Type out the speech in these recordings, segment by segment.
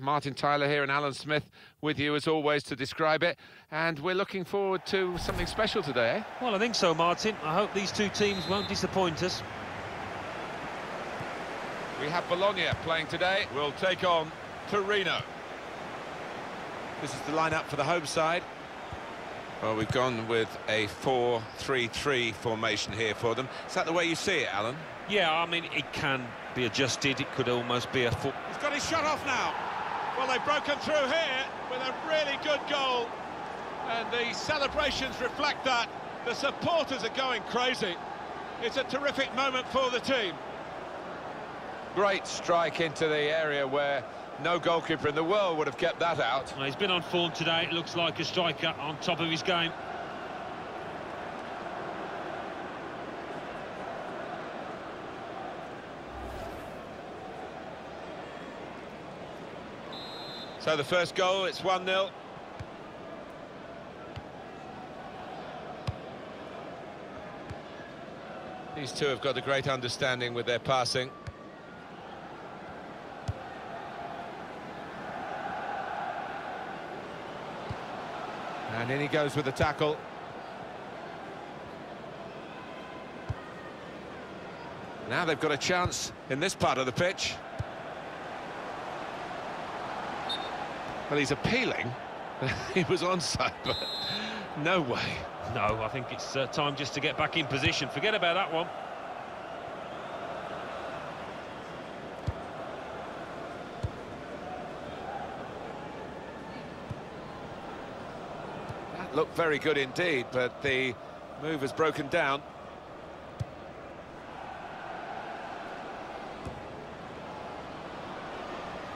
Martin Tyler here and Alan Smith with you as always to describe it. And we're looking forward to something special today. Eh? Well, I think so, Martin. I hope these two teams won't disappoint us. We have Bologna playing today. We'll take on Torino. This is the lineup for the home side. Well, we've gone with a 4-3-3 formation here for them. Is that the way you see it, Alan? Yeah, I mean, it can be adjusted. It could almost be a foot. He's got his shot off now. Well, they've broken through here with a really good goal. And the celebrations reflect that. The supporters are going crazy. It's a terrific moment for the team. Great strike into the area where no goalkeeper in the world would have kept that out. Well, he's been on form today. It looks like a striker on top of his game. So the first goal, it's 1-0. These two have got a great understanding with their passing. And in he goes with the tackle. Now they've got a chance in this part of the pitch. Well, he's appealing. he was onside, but no way. No, I think it's uh, time just to get back in position. Forget about that one. That looked very good indeed, but the move has broken down.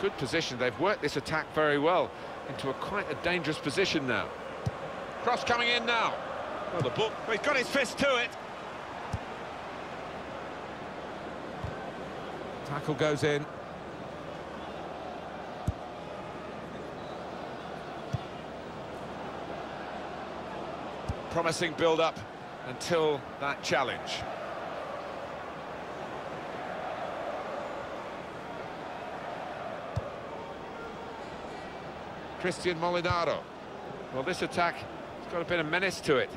Good position, they've worked this attack very well into a quite a dangerous position now. Cross coming in now. Well, the ball, he's got his fist to it. Tackle goes in. promising build-up until that challenge. Cristian Molinaro. Well, this attack has got a bit of menace to it.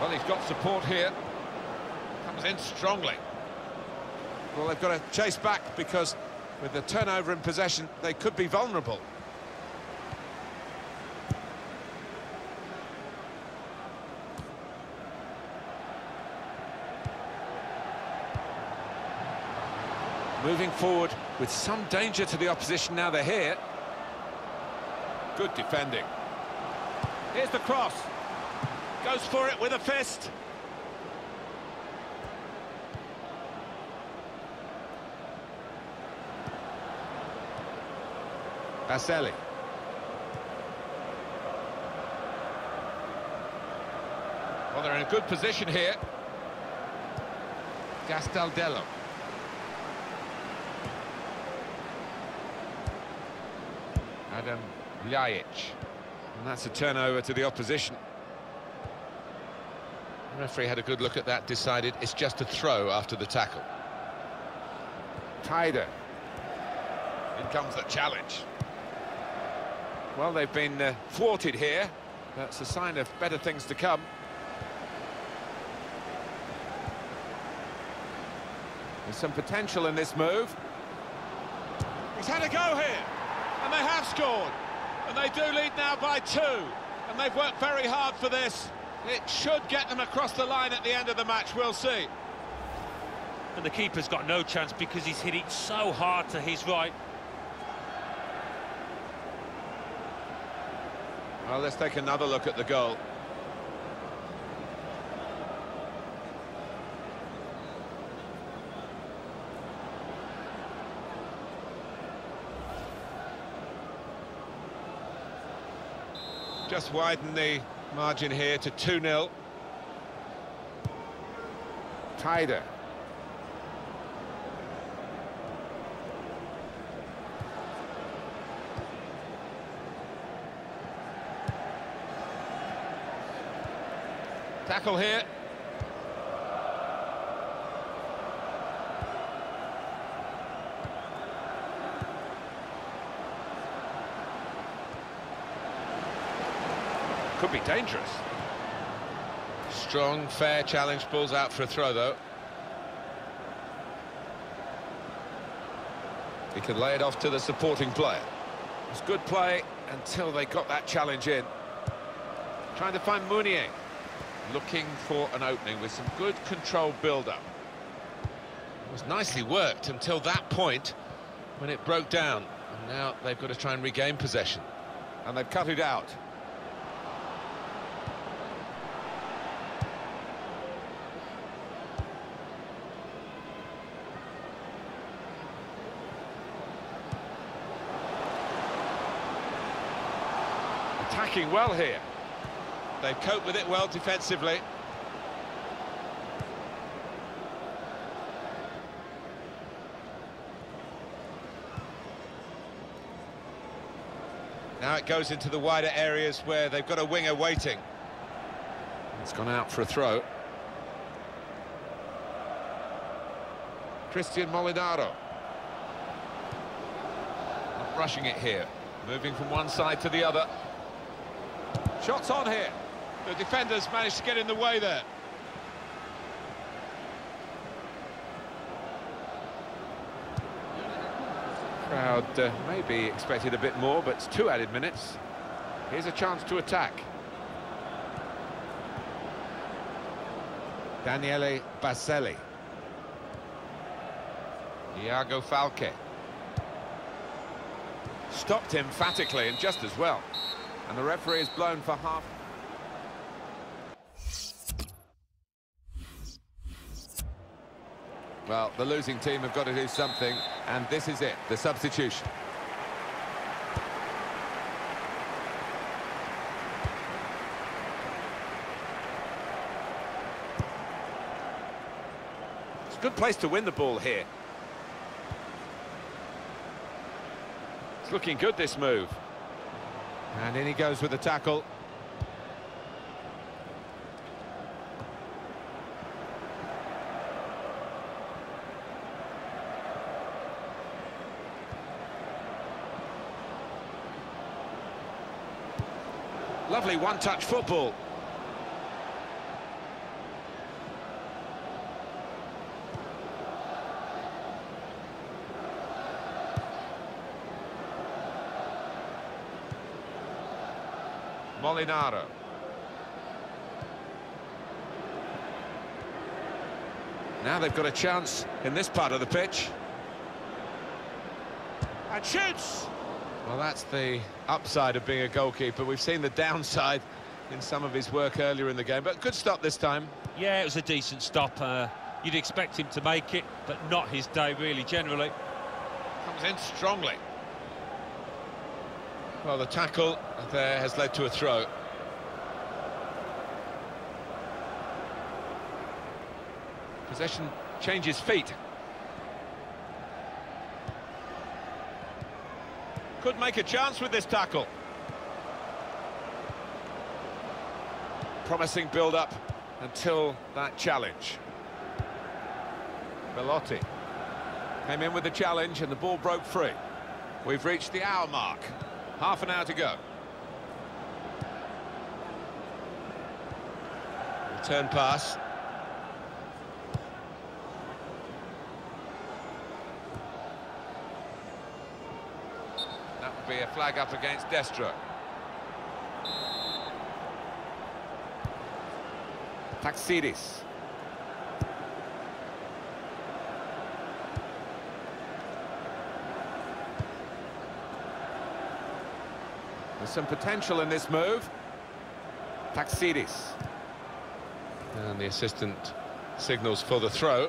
Well, he's got support here. Comes in strongly. Well, they've got to chase back because with the turnover in possession, they could be vulnerable. moving forward with some danger to the opposition now they're here. Good defending. Here's the cross. Goes for it with a fist. Baselli. Well, they're in a good position here. Castaldello. Adam Ljajic. And that's a turnover to the opposition. The referee had a good look at that, decided it's just a throw after the tackle. Taider. In comes the challenge. Well, they've been uh, thwarted here. That's a sign of better things to come. There's some potential in this move. He's had a go here and they have scored. And they do lead now by two. And they've worked very hard for this. It should get them across the line at the end of the match, we'll see. And the keeper's got no chance because he's hit it so hard to his right. Well, let's take another look at the goal. Just widen the margin here to 2-0. Taider. Tackle here. Be dangerous. Strong, fair challenge, pulls out for a throw, though. He can lay it off to the supporting player. It was good play until they got that challenge in. Trying to find Mounier. Looking for an opening with some good control build-up. It was nicely worked until that point when it broke down. And now they've got to try and regain possession. And they've cut it out. Attacking well here. They've coped with it well defensively. Now it goes into the wider areas where they've got a winger waiting. It's gone out for a throw. Cristian Molinaro. Not rushing it here. Moving from one side to the other. Shots on here. The defenders managed to get in the way there. Crowd uh, maybe expected a bit more, but it's two added minutes. Here's a chance to attack. Daniele Baselli. Iago Falque. Stopped emphatically and just as well. And the referee is blown for half. Well, the losing team have got to do something, and this is it, the substitution. It's a good place to win the ball here. It's looking good, this move. And in he goes with the tackle. Lovely one-touch football. Molinaro. Now they've got a chance in this part of the pitch. And shoots! Well, that's the upside of being a goalkeeper. We've seen the downside in some of his work earlier in the game, but good stop this time. Yeah, it was a decent stop. Uh, you'd expect him to make it, but not his day, really, generally. Comes in strongly. Well, the tackle there has led to a throw. Possession changes feet. Could make a chance with this tackle. Promising build-up until that challenge. Belotti came in with the challenge and the ball broke free. We've reached the hour mark. Half an hour to go. Return pass. That would be a flag up against Destro. Tachtsidis. There's some potential in this move. Tachtsidis. And the assistant signals for the throw.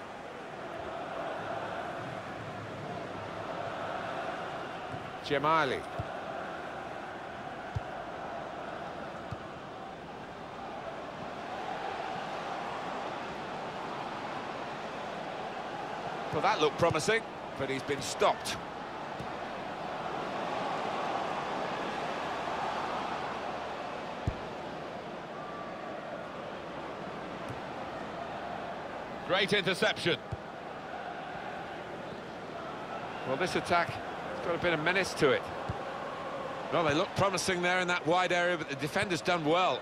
Dzemaili. Well, that looked promising, but he's been stopped. Great interception. Well, this attack has got a bit of menace to it. Well, they look promising there in that wide area, but the defender's done well.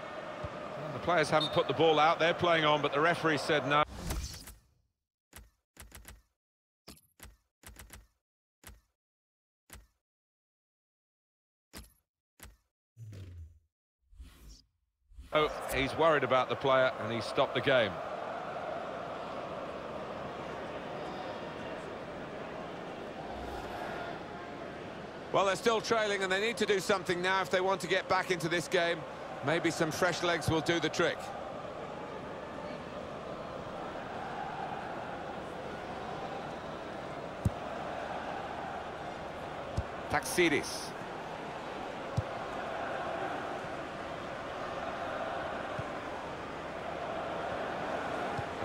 The players haven't put the ball out, they're playing on, but the referee said no. Oh, he's worried about the player and he stopped the game. Well, they're still trailing and they need to do something now if they want to get back into this game. Maybe some fresh legs will do the trick. Tachtsidis.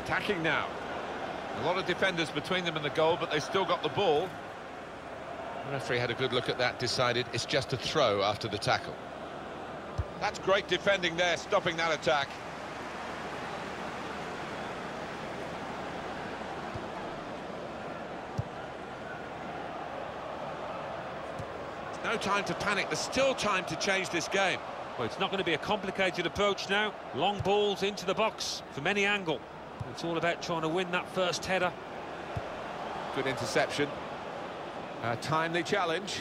Attacking now. A lot of defenders between them and the goal, but they still got the ball. The referee had a good look at that, decided it's just a throw after the tackle. That's great defending there, stopping that attack. no time to panic, there's still time to change this game. Well, it's not going to be a complicated approach now. Long balls into the box from any angle. It's all about trying to win that first header. Good interception. Uh, a timely challenge.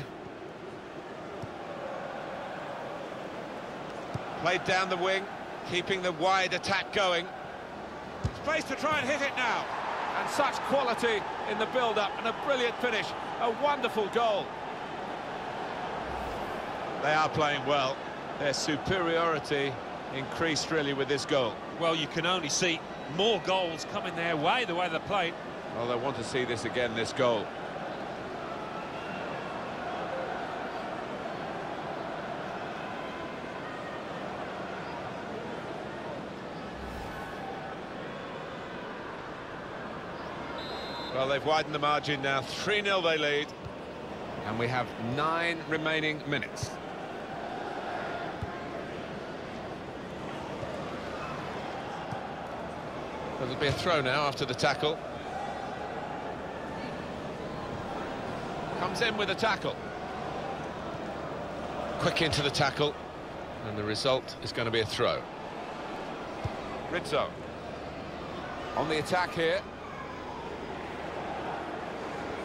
Played down the wing, keeping the wide attack going. Space to try and hit it now. And such quality in the build-up and a brilliant finish. A wonderful goal. They are playing well. Their superiority increased really with this goal. Well, you can only see more goals coming their way, the way they played. Well, they want to see this again, this goal. Well, they've widened the margin now. 3-0 they lead. And we have nine remaining minutes. There'll be a throw now after the tackle. Comes in with a tackle. Quick into the tackle. And the result is going to be a throw. Rizzo. On the attack here.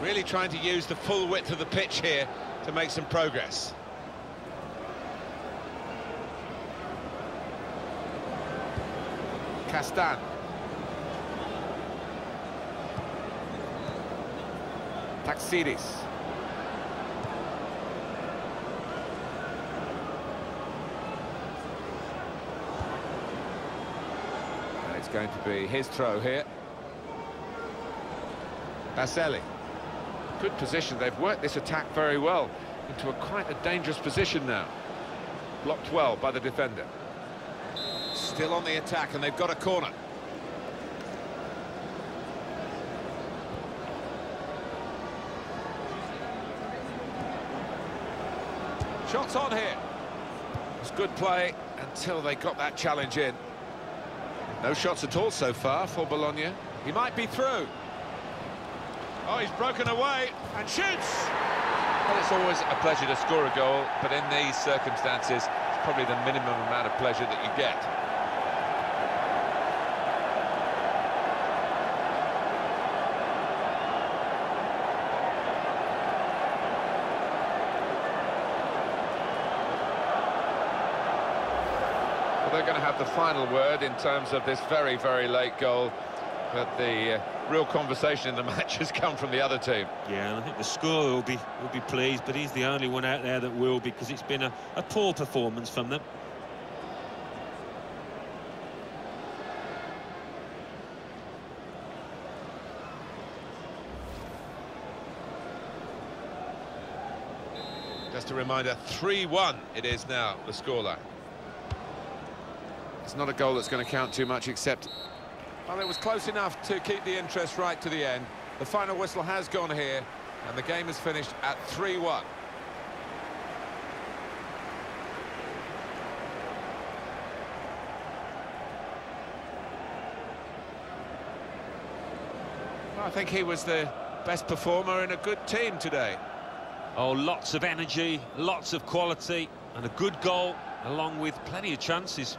Really trying to use the full width of the pitch here to make some progress. Castan. Tachtsidis. And it's going to be his throw here. Baselli. Good position. They've worked this attack very well into a quite a dangerous position now. Blocked well by the defender. Still on the attack and they've got a corner. Shots on here. It's good play until they got that challenge in. No shots at all so far for Bologna. He might be through. Oh, he's broken away and shoots! Well, it's always a pleasure to score a goal, but in these circumstances, it's probably the minimum amount of pleasure that you get. They're going to have the final word in terms of this very, very late goal. But the uh, real conversation in the match has come from the other team. Yeah, and I think the scorer will be will be pleased, but he's the only one out there that will because it's been a, a poor performance from them. Just a reminder, 3-1 it is now, the scoreline. It's not a goal that's going to count too much, except... Well, it was close enough to keep the interest right to the end. The final whistle has gone here, and the game is finished at 3-1. I think he was the best performer in a good team today. Oh, lots of energy, lots of quality, and a good goal, along with plenty of chances.